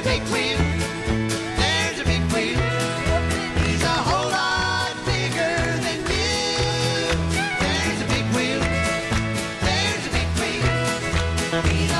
a big wheel. There's a big wheel. He's a whole lot bigger than you. There's a big wheel. There's a big wheel.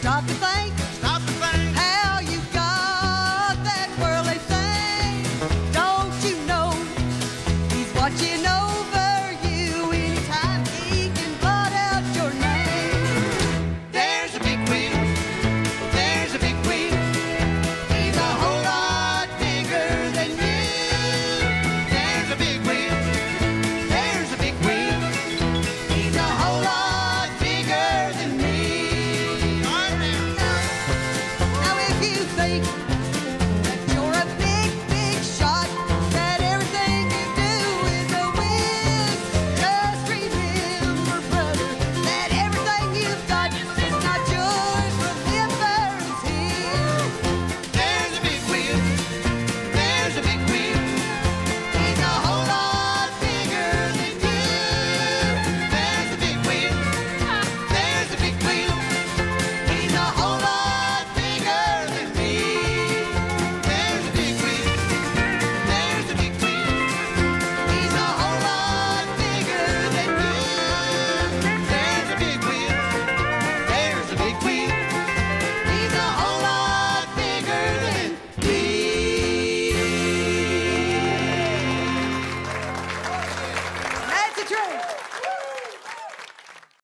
stop to think. country.